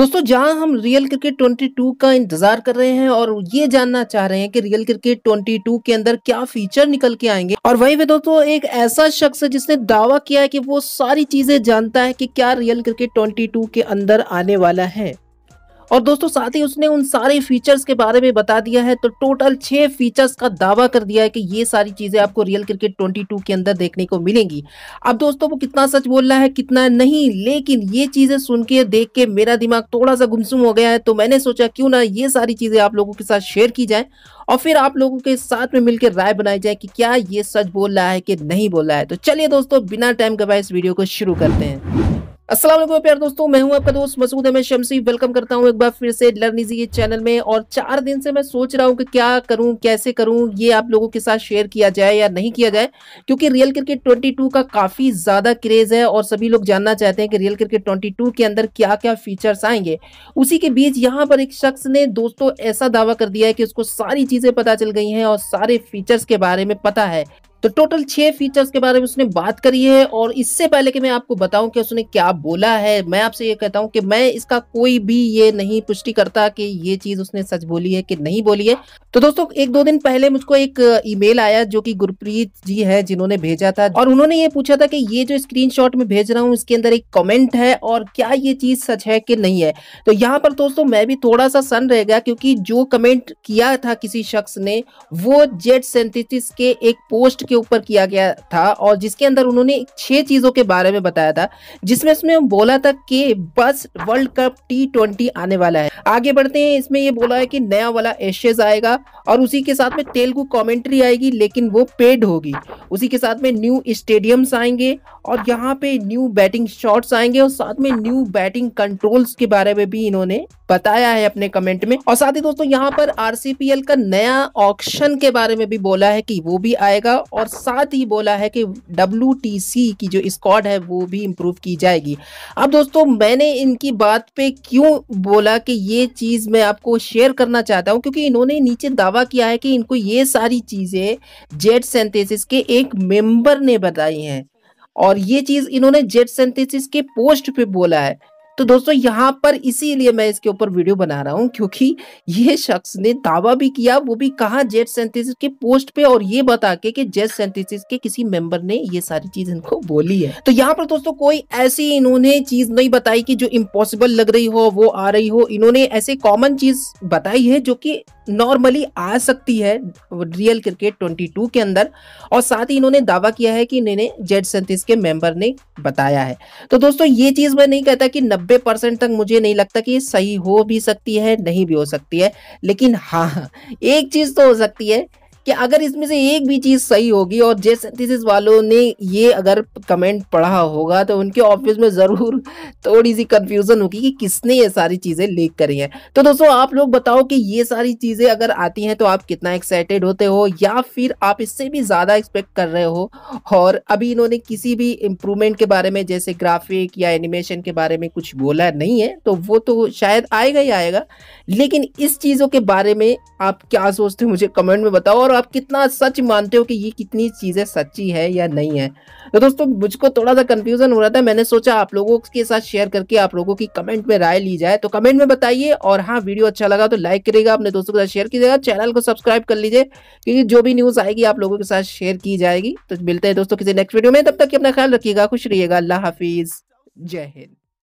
दोस्तों, जहाँ हम रियल क्रिकेट 22 का इंतज़ार कर रहे हैं और ये जानना चाह रहे हैं कि रियल क्रिकेट 22 के अंदर क्या फीचर निकल के आएँगे। और वहीं पे दोस्तों, एक ऐसा शख्स है जिसने दावा किया है कि वो सारी चीज़ें जानता है कि क्या रियल क्रिकेट 22 के अंदर आने वाला है। और दोस्तों, साथ ही उसने उन सारे फीचर्स के बारे में बता दिया है तो टोटल छह फीचर्स का दावा कर दिया है कि ये सारी चीज़ें आपको रियल क्रिकेट 22 के अंदर देखने को मिलेंगी। अब दोस्तों, वो कितना सच बोल रहा है, कितना नहीं, लेकिन ये चीज़ें सुन के, देख के मेरा दिमाग थोड़ा सा गुमसुम हो गया है तो मैंने सोचा क्यों ना ये सारी चीज़ें आप लोगों के साथ शेयर की जाए और फिर आप लोगों के साथ में मिलकर राय बनाई जाए कि क्या ये सच बोल रहा है कि नहीं बोल रहा है। तो चलिए दोस्तों, बिना टाइम गवाए इस वीडियो को शुरू करते हैं। असलम प्यार दोस्तों, मैं हूँ आपका दोस्त मसूद अहमद शमसी। वेलकम करता हूँ एक बार फिर से लर्न इजी चैनल में। और चार दिन से मैं सोच रहा हूँ कि क्या करूँ, कैसे करूँ, ये आप लोगों के साथ शेयर किया जाए या नहीं किया जाए। क्योंकि रियल क्रिकेट 22 का काफ़ी ज़्यादा क्रेज़ है और सभी लोग जानना चाहते हैं कि रियल क्रिकेट 22 के अंदर क्या क्या फीचर्स आएँगे। उसी के बीच यहाँ पर एक शख्स ने दोस्तों ऐसा दावा कर दिया है कि उसको सारी चीज़ें पता चल गई हैं और सारे फीचर्स के बारे में पता है। तो टोटल छह फीचर्स के बारे में उसने बात करी है और इससे पहले कि मैं आपको बताऊँ कि उसने क्या बोला है, मैं आपसे ये कहता हूँ कि मैं इसका कोई भी ये नहीं पुष्टि करता कि ये चीज़ उसने सच बोली है कि नहीं बोली है। तो दोस्तों, एक दो दिन पहले मुझको एक ईमेल आया जो कि गुरप्रीत जी है, जिन्होंने भेजा था और उन्होंने ये पूछा था कि ये जो स्क्रीनशॉट में भेज रहा हूँ, इसके अंदर एक कमेंट है और क्या ये चीज़ सच है कि नहीं है? तो यहाँ पर दोस्तों, मैं भी थोड़ा सा सन रह गया क्योंकि जो कमेंट किया था किसी शख्स ने, वो जेट सेंथिस के एक पोस्ट के ऊपर किया गया था और जिसके अंदर उन्होंने छह चीज़ों के बारे में बताया था, जिसमें उसमें बोला था कि बस वर्ल्ड कप टी ट्वेंटी आने वाला है। आगे बढ़ते हैं, इसमें ये बोला है कि नया वाला एशेज आएगा और उसी के साथ में तेलुगु कॉमेंट्री आएगी, लेकिन वो पेड होगी। उसी के साथ में न्यू स्टेडियम्स आएँगे और यहाँ पे न्यू बैटिंग शॉट्स आएँगे और साथ में न्यू बैटिंग कंट्रोल्स के बारे में भी इन्होंने बताया है अपने कमेंट में। और साथ ही दोस्तों, यहाँ पर आरसीपीएल का नया ऑक्शन के बारे में भी बोला है कि वो भी आएगा और साथ ही बोला है कि डब्ल्यू की जो स्क्वाड है वो भी इम्प्रूव की जाएगी। अब दोस्तों, मैंने इनकी बात पे क्यों बोला कि ये चीज़ मैं आपको शेयर करना चाहता हूँ? क्योंकि इन्होंने नीचे दावा किया है कि इनको ये सारी चीज़ें जेट सेंथेसिस के एक मेंबर ने बताई हैं। और ये चीज़ इन्होंने जेट सेंथेसिस के पोस्ट पे बोला है। तो दोस्तों, यहाँ पर इसीलिए मैं इसके ऊपर वीडियो बना रहा हूँ, क्योंकि ये शख्स ने दावा भी किया, वो भी कहा जेट सेंथिस के पोस्ट पे और ये बता के कि जेट सेंथिस के किसी मेंबर ने ये सारी चीज़ इनको बोली है। तो यहाँ पर दोस्तों, कोई ऐसी इन्होंने चीज़ नहीं बताई कि जो इम्पॉसिबल लग रही हो, वो आ रही हो। इन्होंने ऐसे कॉमन चीज़ बताई है जो कि नॉर्मली आ सकती है रियल क्रिकेट 22 के अंदर और साथ ही इन्होंने दावा किया है कि इन्होंने जेड के मेंबर ने बताया है। तो दोस्तों, ये चीज़ मैं नहीं कहता कि 90 परसेंट तक मुझे नहीं लगता कि सही हो भी सकती है, नहीं भी हो सकती है। लेकिन हाँ एक चीज़ तो हो सकती है कि अगर इसमें से एक भी चीज़ सही होगी और जे सिंथेसिस वालों ने ये अगर कमेंट पढ़ा होगा तो उनके ऑफ़िस में ज़रूर थोड़ी सी कंफ्यूजन होगी कि किसने ये सारी चीज़ें लीक करी हैं। तो दोस्तों, आप लोग बताओ कि ये सारी चीज़ें अगर आती हैं तो आप कितना एक्साइटेड होते हो, या फिर आप इससे भी ज़्यादा एक्सपेक्ट कर रहे हो? और अभी इन्होंने किसी भी इम्प्रूवमेंट के बारे में, जैसे ग्राफिक या एनिमेशन के बारे में कुछ बोला नहीं है तो वो तो शायद आएगा ही आएगा। लेकिन इस चीज़ों के बारे में आप क्या सोचते हो, मुझे कमेंट में बताओ। और आप कितना सच मानते हो कि ये कितनी चीज़ें सच्ची है या नहीं है? तो दोस्तों, मुझको थोड़ा सा कंफ्यूजन हो रहा था। मैंने सोचा आप लोगों के साथ शेयर करके आप लोगों की कमेंट में राय ली जाए। तो कमेंट में बताइए और हाँ वीडियो अच्छा लगा तो लाइक करिएगा। अपने दोस्तों के साथ शेयर कीजिएगा। चैनल को सब्सक्राइब कर लीजिए क्योंकि जो भी न्यूज़ आएगी आप लोगों के साथ शेयर की जाएगी। तो मिलते हैं दोस्तों किसी नेक्स्ट वीडियो में। तब तक अपना ख्याल रखिएगा, खुश रहिएगा। अल्लाह हाफिज़। जय हिंद।